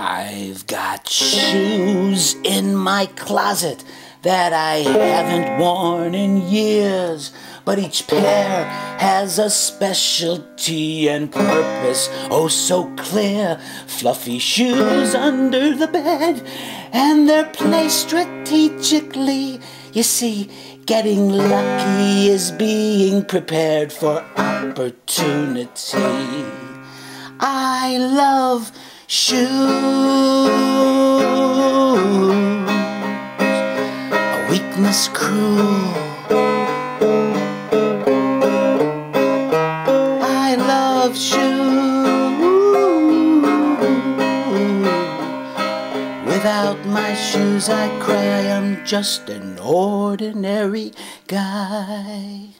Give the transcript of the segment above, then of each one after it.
I've got shoes in my closet that I haven't worn in years, but each pair has a specialty and purpose, oh so clear. Fluffy shoes under the bed, and they're placed strategically. You see, getting lucky is being prepared for opportunity. I love shoes. A weakness cruel. I love shoes. Without my shoes, I cry. I'm just an ordinary guy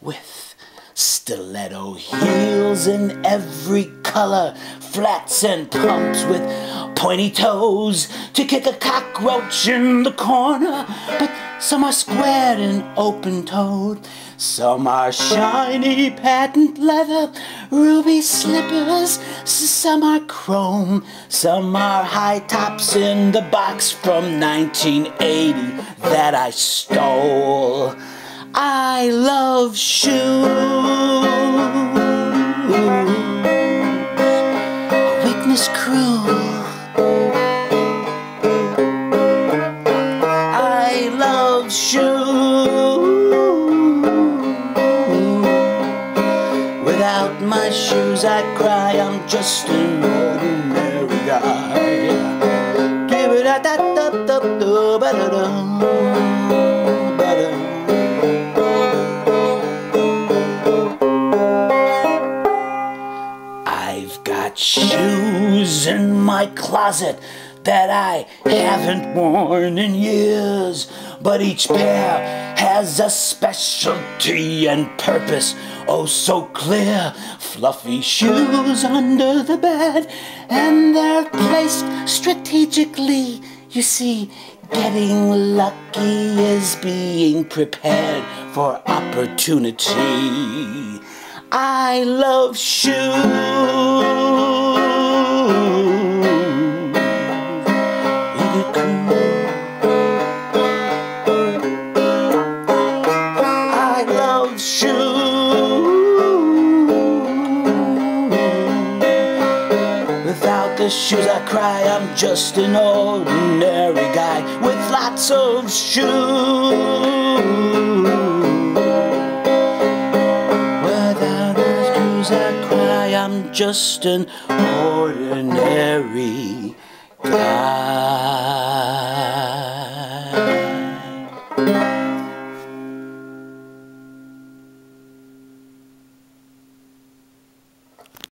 with stiletto heels in every color, flats and pumps with pointy toes to kick a cockroach in the corner. But some are squared and open toed, some are shiny patent leather, ruby slippers, some are chrome, some are high tops in the box from 1980 that I stole. I love shoes. A weakness cruel. I love shoes. Without my shoes, I cry. I'm just an ordinary guy. Give it a da da da da da da in my closet that I haven't worn in years, but each pair has a specialty and purpose. Oh, so clear. Fluffy shoes under the bed, and they're placed strategically. You see, getting lucky is being prepared for opportunity. I love shoes. Shoes, I cry. I'm just an ordinary guy with lots of shoes. Without the shoes, I cry. I'm just an ordinary guy.